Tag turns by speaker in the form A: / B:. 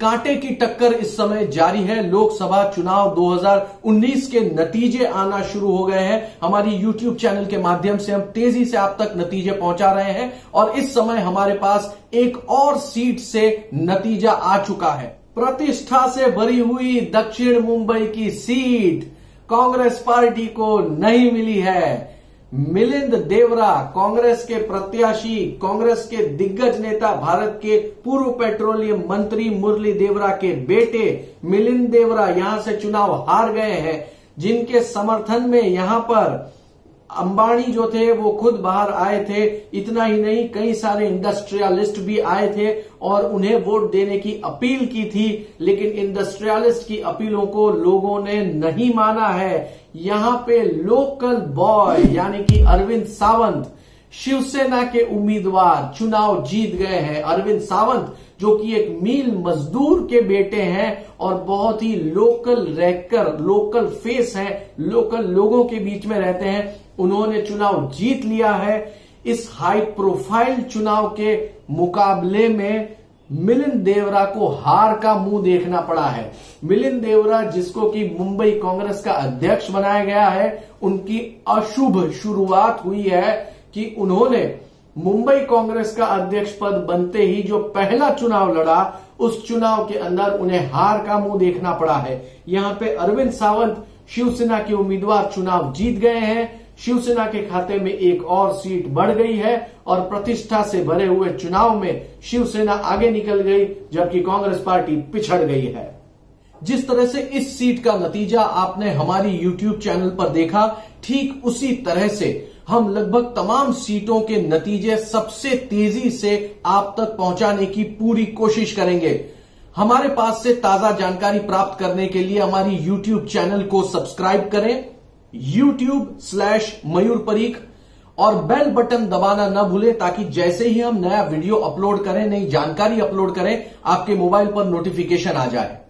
A: कांटे की टक्कर इस समय जारी है। लोकसभा चुनाव 2019 के नतीजे आना शुरू हो गए हैं। हमारी यूट्यूब चैनल के माध्यम से हम तेज़ी से आप तक नतीजे पहुँचा रहे हैं और इस समय हमारे पास एक और सीट से नतीजा आ चुका है। प्रतिष्ठा से भरी हुई दक्षिण मुंबई की सीट कांग्रेस पार्टी को नहीं मिली है। मिलिंद देवरा, कांग्रेस के प्रत्याशी, कांग्रेस के दिग्गज नेता, भारत के पूर्व पेट्रोलियम मंत्री मुरली देवरा के बेटे मिलिंद देवरा यहाँ से चुनाव हार गए हैं, जिनके समर्थन में यहाँ पर अंबानी जो थे, वो खुद बाहर आए थे। इतना ही नहीं, कई सारे इंडस्ट्रियलिस्ट भी आए थे और उन्हें वोट देने की अपील की थी। लेकिन इंडस्ट्रियलिस्ट की अपीलों को लोगों ने नहीं माना है। यहाँ पे लोकल बॉय यानी कि अरविंद सावंत शिवसेना के उम्मीदवार चुनाव जीत गए हैं। अरविंद सावंत, जो कि एक मील मजदूर के बेटे हैं और बहुत ही लोकल रहकर, लोकल फेस है, लोकल लोगों के बीच में रहते हैं। उन्होंने चुनाव जीत लिया है। इस हाई प्रोफ़ाइल चुनाव के मुकाबले में मिलिंद देवरा को हार का मुँह देखना पड़ा है। मिलिंद देवरा, जिसको कि मुंबई कांग्रेस का अध्यक्ष बनाया गया है, उनकी अशुभ शुरुआत हुई है। कि उन्होंने मुंबई कांग्रेस का अध्यक्ष पद बनते ही जो पहला चुनाव लड़ा, उस चुनाव के अंदर उन्हें हार का मुँह देखना पड़ा है। यहाँ पे अरविंद सावंत शिवसेना के उम्मीदवार चुनाव जीत गए हैं। शिवसेना के खाते में एक और सीट बढ़ गई है और प्रतिष्ठा से भरे हुए चुनाव में शिवसेना आगे निकल गई, जबकि कांग्रेस पार्टी पिछड़ गई है। जिस तरह से इस सीट का नतीजा आपने हमारी यूट्यूब चैनल पर देखा, ठीक उसी तरह से हम लगभग तमाम सीटों के नतीजे सबसे तेज़ी से आप तक पहुँचाने की पूरी कोशिश करेंगे। हमारे पास से ताज़ा जानकारी प्राप्त करने के लिए हमारी यूट्यूब चैनल को सब्सक्राइब करें यूट्यूब स्लैश मयूर परीख, और बेल बटन दबाना न भूलें ताकि जैसे ही हम नया वीडियो अपलोड करें, नई जानकारी अपलोड करें, आपके मोबाइल पर नोटिफिकेशन आ जाए।